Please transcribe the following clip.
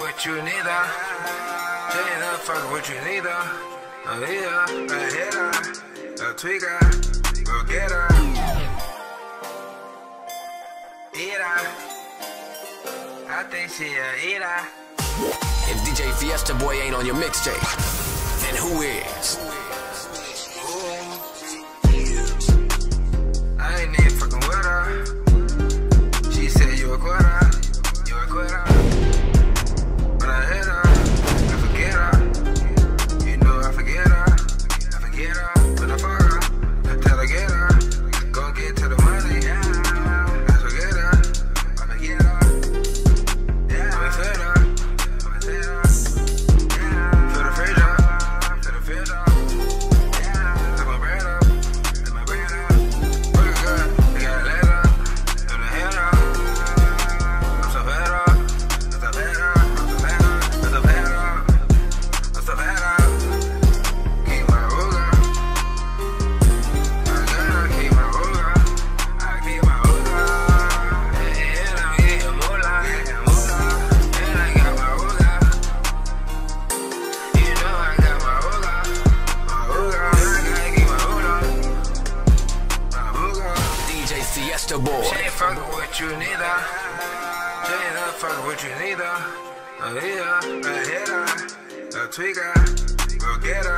with you neither. She ain't with you neither. A leader, a hitter, a tweaker, go get her. Eater. I think she a eater. If DJ Fiesta Boy ain't on your mixtape, then who is? Fiesta Boy. She ain't fuck what you need. She ain't not fuck you need. A hitter, a hitter, a tweaker, go get.